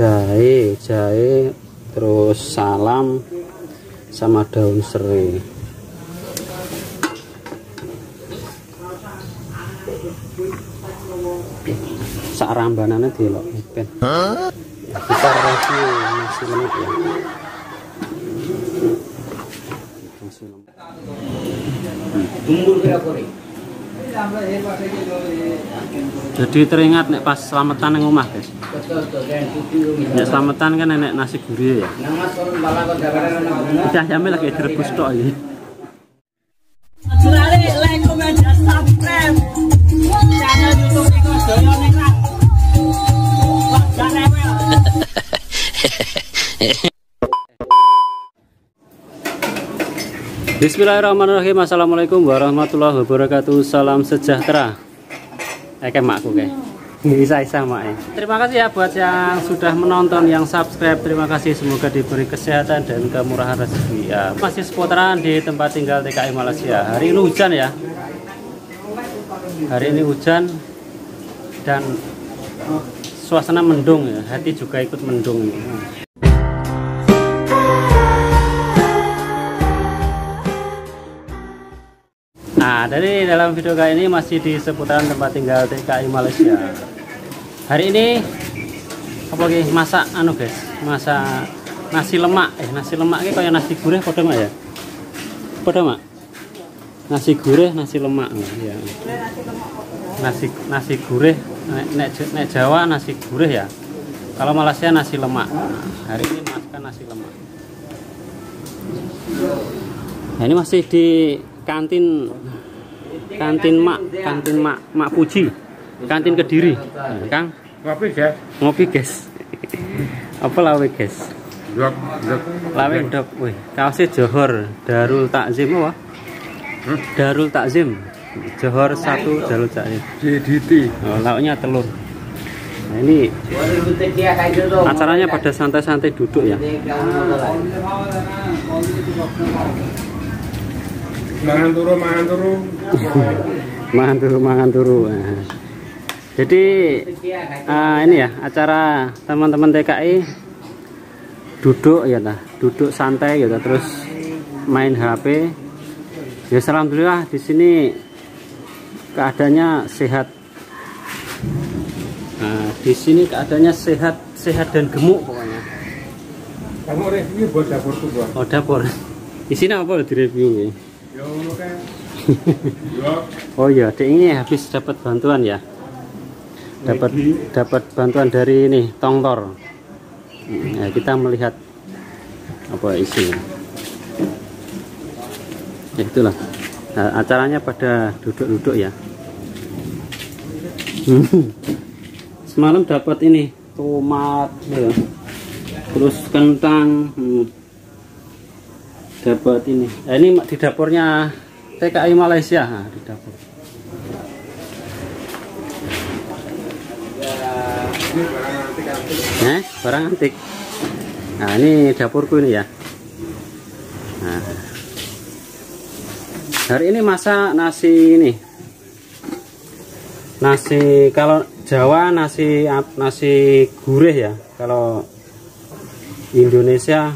jahe jahe terus salam sama daun serai sak rambanane delok pen kita review nasi lemak ya. Nasi lemak jadi teringat nek pas selamatan yang rumah. Guys ya selamatan kan nenek nasi gurih ya. Udah jamil lagi direbus tok ya. Selalu like, comment, dan subscribe channel YouTube Iko Joyo Nikrat. Wah, jangan Bismillahirrahmanirrahim. Assalamualaikum warahmatullahi wabarakatuh. Salam sejahtera. Eke makku ke? Isa isa mak eh. Terima kasih ya buat yang sudah menonton Yang subscribe. Terima kasih. Semoga diberi kesehatan dan kemurahan rezeki ya, Masih seputaran di tempat tinggal TKI Malaysia. Hari ini hujan ya. Hari ini hujan Dan Suasana mendung ya. Hati juga ikut mendung Nah, dari dalam video kali ini masih di seputaran tempat tinggal TKI Malaysia. Hari ini apa lagi masak anu guys, masak nasi lemak. Eh, nasi lemak ini kayak nasi gurih pada mak ya? Pada mak? Nasi gurih, nasi lemak. Ya. Nasi nasi gurih, nek, nek Jawa nasi gurih ya. Kalau Malaysia nasi lemak. Nah, hari ini masakan nasi lemak. Nah, ini masih di kantin kantin mak kantin mak mak puji kantin kediri nah, kang. Kopi ya? ngopi guys. Apa lawe guys? Dok, dok. lawe dok wih kaosnya johor darul takzim apa? Darul takzim. Johor satu darul takzim. JDT. oh, lauknya telur. Nah ini acaranya pada santai-santai duduk ya Mangan turu, mangan turu. mangan turu mangan turu. Jadi ah, ini ya acara teman-teman TKI duduk ya tah duduk santai gitu terus main HP ya alhamdulillah di sini keadaannya sehat. Nah, di sini keadaannya sehat sehat dan gemuk pokoknya. Kamu review buat dapur tuh, oh dapur. Di sini apa di review ya Oh iya, Dek ini habis dapat bantuan ya. Dapat dapat bantuan dari ini Tongtor. Ya, kita melihat apa isinya. Ya itulah. Nah, acaranya pada duduk-duduk ya. Semalam dapat ini tomat ya. Terus kentang. hmm. Dapat ini. Nah, ini di dapurnya TKI Malaysia nah, di dapur. Eh, barang antik. Nah, ini dapurku ini ya. Nah. Hari ini masak nasi ini. Nasi kalau Jawa nasi nasi gurih ya. Kalau Indonesia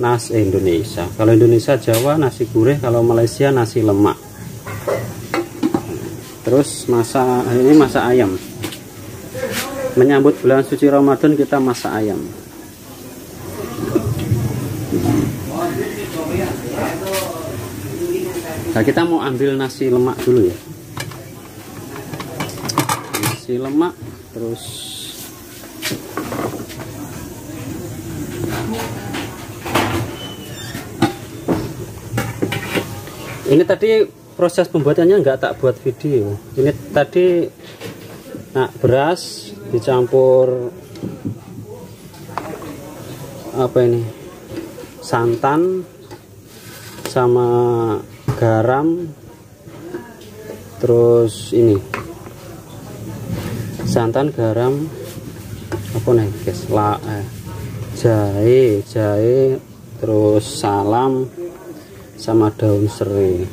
nasi Indonesia. Kalau Indonesia Jawa nasi gurih, kalau Malaysia nasi lemak. Terus masak ini masak ayam menyambut bulan suci Ramadan kita masak ayam. Nah, kita mau ambil nasi lemak dulu ya. Nasi lemak terus Ini tadi proses pembuatannya nggak tak buat video. Ini tadi nah beras dicampur apa ini santan sama garam terus ini santan garam apa nih guys la eh, jahe jahe terus salam sama daun serai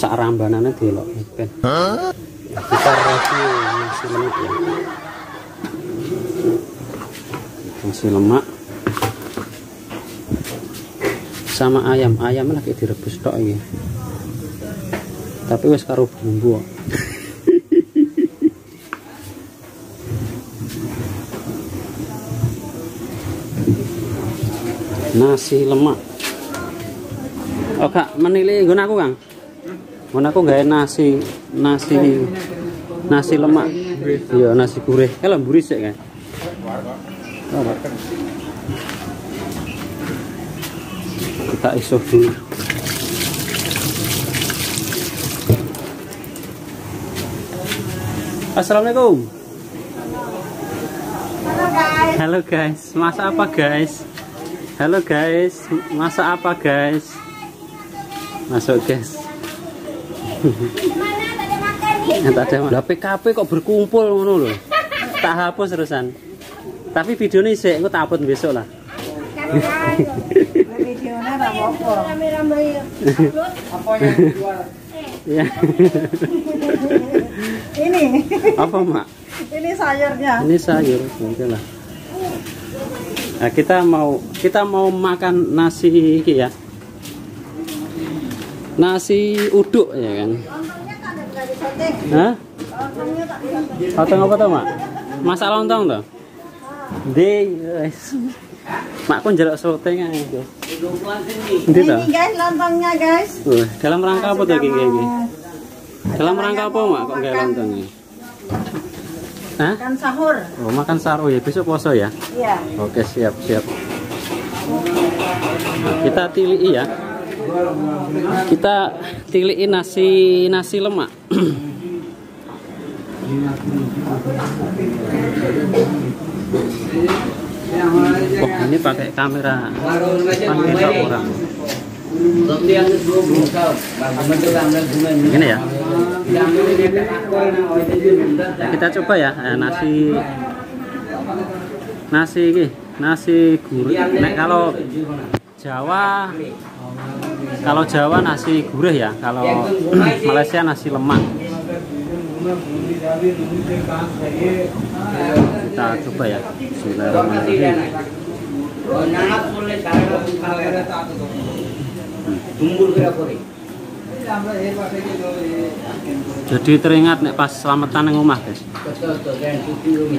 sak rambanane delok ben. Kita review nasi lemak ya. Nasi lemak. Sama ayam. Ayam lagi direbus tok ini tapi wes karo bumbu nasi lemak. Oh kak menilai gue aku kang? Gue aku gak nasi nasi nasi lemak. Iya nasi gurih. Kalau buri sih kan Oh, kita iso dulu. Assalamualaikum. Halo guys, masak apa guys? Halo guys, masak apa guys? Masuk guys. Mana tak ada makan nih? Yang tak ada. Lah PKP kok berkumpul ngono lho. Tak hapus terusan. Tapi videonya sih, aku tak upload besok lah. Videonya. Ya. Ini, apa mak? ini sayurnya. Ini sayur, oke lah. Nah, kita mau kita mau makan nasi iki ya. Nasi uduk ya kan. Lontongnya. Hah? Lontong apa tuh, Mak? Masak lontong tuh? Di, wes. Mak kok njaluk syuting ae, Guys. Ndi Ini guys lontongnya guys. Wah, dalam rangka apa tuh iki iki? Dalam rangka apa, Mak? Kok gawe lontong ini? Hah? Makan sahur. Oh, makan sahur ya, besok poso ya? Iya. Oke, siap, siap. Nah, kita tilii ya. Kita tilii nasi nasi lemak. Oh, ini pakai kamera kamera orang. Ini ya. Nah, kita coba ya eh, nasi nasi ini nasi gurih. Nek kalau Jawa kalau Jawa nasi gurih ya. Kalau Malaysia nasi lemak. Kita coba ya. Bismillahirrahmanirrahim. Jadi teringat nek pas selamatan yang rumah guys.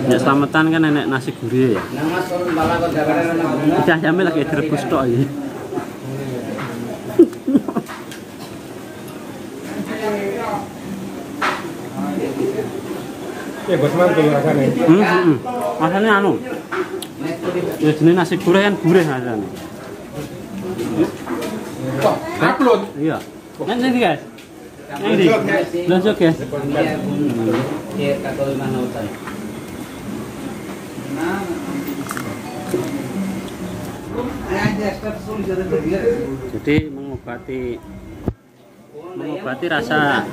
Nek selamatan kan nenek nasi gurih ya. Udah jamnya lagi direbus tok ini. Ya bos mantul rasanya. Hmm, hmm, hmm. Masanya anu. Ya jenis nasi gurih kan gurih rasanya. Upload? Iya. Ini guys. Ini. Lanjut guys. Jadi mengobati mengobati rasa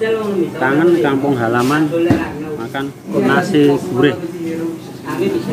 kangen kampung halaman makan nasi gurih. Bisa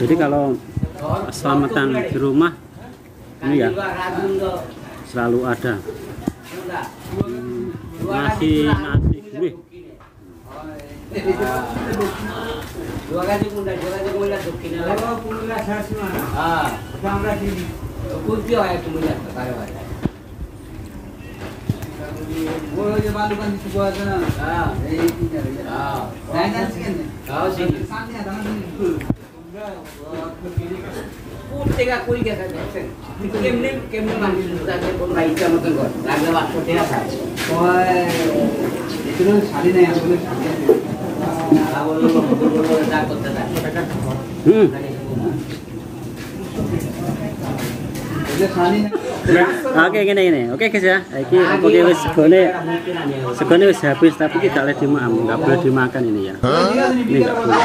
Jadi kalau keselamatan di rumah ini ya selalu ada. Hmm, masih, masih যোগাযোগ যোগাযোগ মূল্য দক্ষিণ আমরা খুবই হয় একটু মূল্য কারবার কেমনি কেমনি মানুষ ইচ্ছা মতন কর লাগলে বাক্স টেকা খায় শাড়ি নেই আসলে Oke gini gini. Oke guys ya. Iki apa ki wis segone segone wis habis tapi kita boleh dimakan, enggak boleh dimakan ini ya. Ini enggak boleh.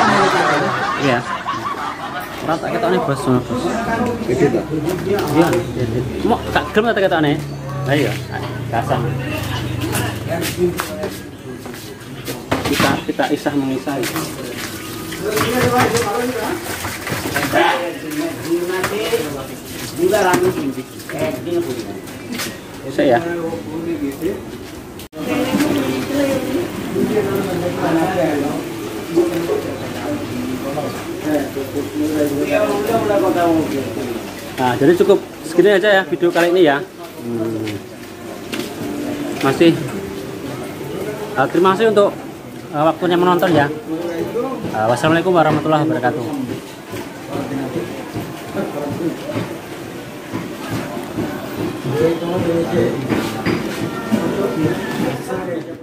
Iya. Ora tak ketokne bos sama bos. Gede tak? Iya. Mau tak gelem tak ketokne. Ayo. Kasar. Kita kita isah mengisah. Ya. Nah, jadi cukup segini aja ya video kali ini ya. Hmm. Masih uh, terima kasih untuk uh, waktunya menonton ya. Uh, wassalamualaikum warahmatullahi wabarakatuh. Oke.